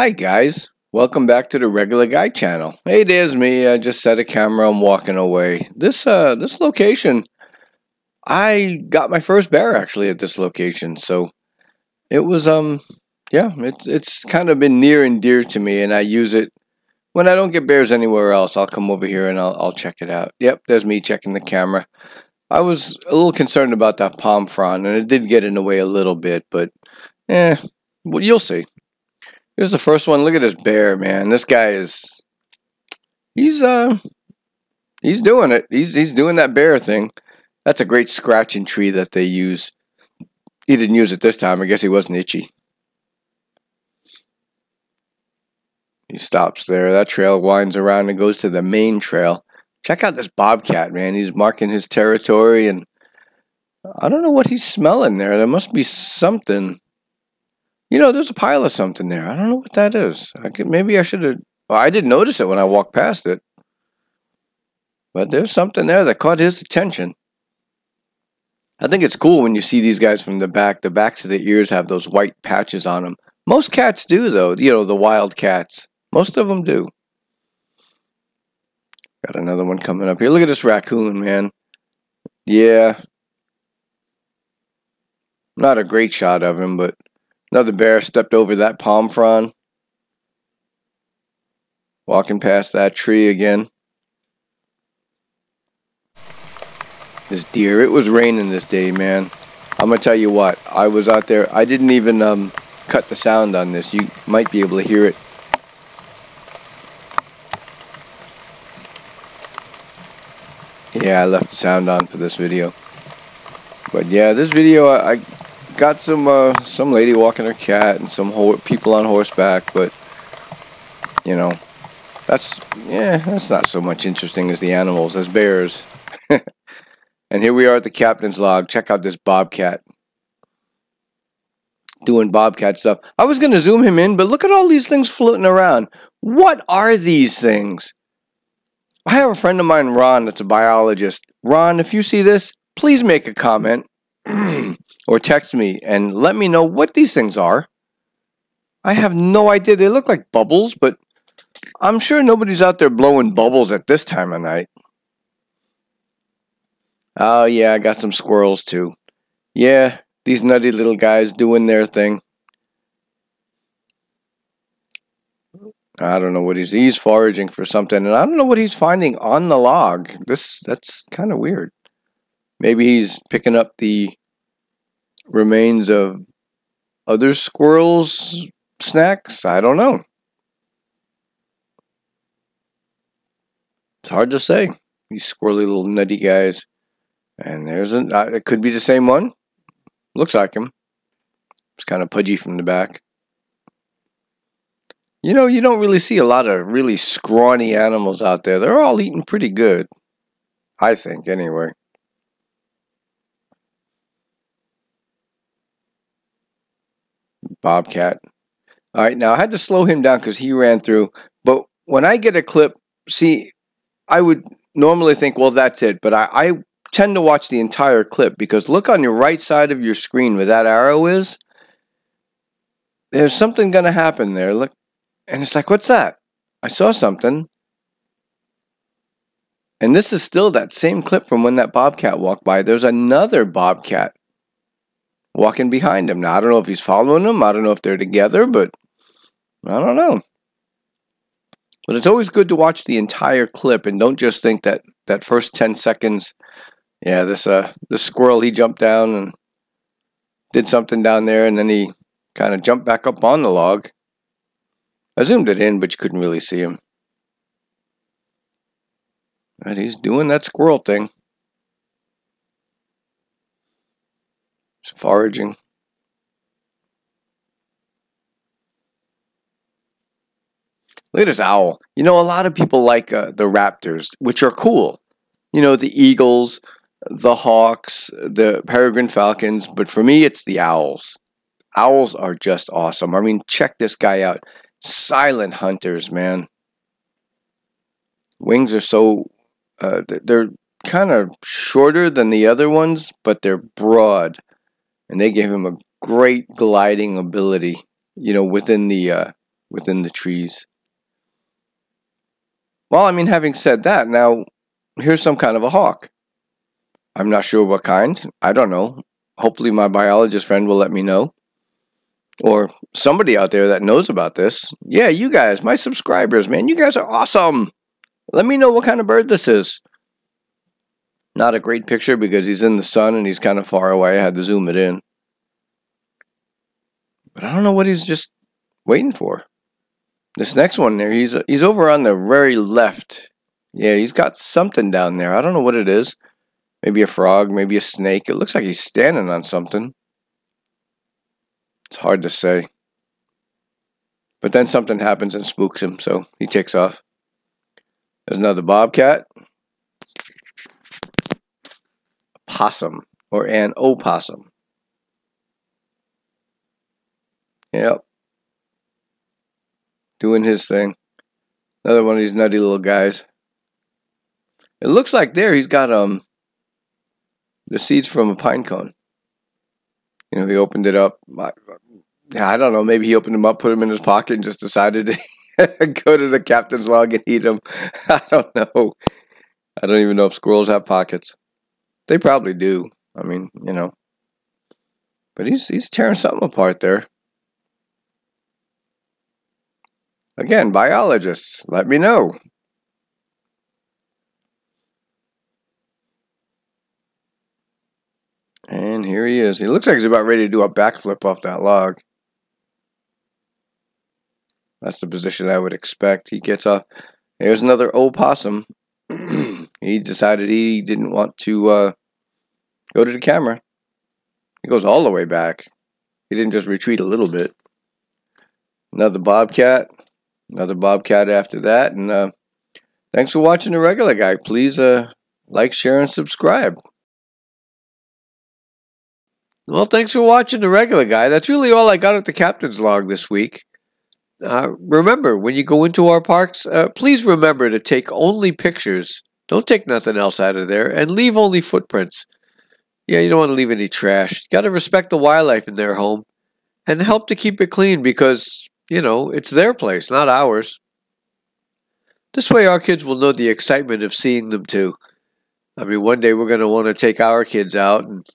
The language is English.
Hi guys, welcome back to the regular guy channel. Hey, there's me. I just set a camera. I'm walking away. This uh, this location, I got my first bear actually at this location. So it was um, yeah, it's it's kind of been near and dear to me, and I use it when I don't get bears anywhere else. I'll come over here and I'll I'll check it out. Yep, there's me checking the camera. I was a little concerned about that palm frond, and it did get in the way a little bit, but eh, well, you'll see. Here's the first one. Look at this bear, man. This guy is he's uh he's doing it. He's he's doing that bear thing. That's a great scratching tree that they use. He didn't use it this time. I guess he wasn't itchy. He stops there. That trail winds around and goes to the main trail. Check out this bobcat, man. He's marking his territory and I don't know what he's smelling there. There must be something you know, there's a pile of something there. I don't know what that is. I could, maybe I should have. Well, I didn't notice it when I walked past it. But there's something there that caught his attention. I think it's cool when you see these guys from the back. The backs of the ears have those white patches on them. Most cats do, though. You know, the wild cats. Most of them do. Got another one coming up here. Look at this raccoon, man. Yeah. Not a great shot of him, but Another bear stepped over that palm frond. Walking past that tree again. This deer. It was raining this day, man. I'm gonna tell you what. I was out there. I didn't even um, cut the sound on this. You might be able to hear it. Yeah, I left the sound on for this video. But yeah, this video, I, I got some uh, some lady walking her cat and some people on horseback, but you know, that's yeah, that's not so much interesting as the animals, as bears. and here we are at the captain's log. Check out this bobcat doing bobcat stuff. I was going to zoom him in, but look at all these things floating around. What are these things? I have a friend of mine, Ron, that's a biologist. Ron, if you see this, please make a comment. or text me and let me know what these things are. I have no idea. They look like bubbles, but I'm sure nobody's out there blowing bubbles at this time of night. Oh, yeah, I got some squirrels too. Yeah, these nutty little guys doing their thing. I don't know what he's he's foraging for something, and I don't know what he's finding on the log. This that's kind of weird. Maybe he's picking up the remains of other squirrels' snacks? I don't know. It's hard to say. These squirrely little nutty guys. And there's an, uh, it could be the same one. Looks like him. It's kind of pudgy from the back. You know, you don't really see a lot of really scrawny animals out there. They're all eating pretty good. I think, anyway. Bobcat. All right, now I had to slow him down because he ran through. But when I get a clip, see, I would normally think, well, that's it. But I, I tend to watch the entire clip because look on your right side of your screen where that arrow is. There's something going to happen there. Look, and it's like, what's that? I saw something. And this is still that same clip from when that bobcat walked by. There's another bobcat walking behind him. Now, I don't know if he's following him. I don't know if they're together, but I don't know. But it's always good to watch the entire clip and don't just think that that first 10 seconds, yeah, this uh this squirrel he jumped down and did something down there and then he kind of jumped back up on the log. I zoomed it in, but you couldn't really see him. But he's doing that squirrel thing. Foraging. Look at this owl. You know, a lot of people like uh, the raptors, which are cool. You know, the eagles, the hawks, the peregrine falcons, but for me, it's the owls. Owls are just awesome. I mean, check this guy out. Silent hunters, man. Wings are so, uh, they're kind of shorter than the other ones, but they're broad and they gave him a great gliding ability, you know, within the uh, within the trees. Well, I mean, having said that, now here's some kind of a hawk. I'm not sure what kind. I don't know. Hopefully, my biologist friend will let me know. Or somebody out there that knows about this. Yeah, you guys, my subscribers, man, you guys are awesome. Let me know what kind of bird this is. Not a great picture because he's in the sun and he's kind of far away. I had to zoom it in. But I don't know what he's just waiting for. This next one there, he's he's over on the very left. Yeah, he's got something down there. I don't know what it is. Maybe a frog, maybe a snake. It looks like he's standing on something. It's hard to say. But then something happens and spooks him, so he takes off. There's another bobcat. A possum, or an opossum. Yep. Doing his thing. Another one of these nutty little guys. It looks like there he's got um the seeds from a pine cone. You know, he opened it up. I, I don't know. Maybe he opened them up, put them in his pocket, and just decided to go to the captain's log and eat them. I don't know. I don't even know if squirrels have pockets. They probably do. I mean, you know. But he's he's tearing something apart there. Again, biologists, let me know. And here he is. He looks like he's about ready to do a backflip off that log. That's the position I would expect. He gets off. There's another opossum. he decided he didn't want to uh, go to the camera. He goes all the way back. He didn't just retreat a little bit. Another bobcat. Another bobcat after that. And uh, thanks for watching the regular guy. Please uh, like, share, and subscribe. Well, thanks for watching the regular guy. That's really all I got at the captain's log this week. Uh, remember, when you go into our parks, uh, please remember to take only pictures. Don't take nothing else out of there, and leave only footprints. Yeah, you don't want to leave any trash. You got to respect the wildlife in their home, and help to keep it clean because you know it's their place, not ours. This way, our kids will know the excitement of seeing them too. I mean, one day we're going to want to take our kids out and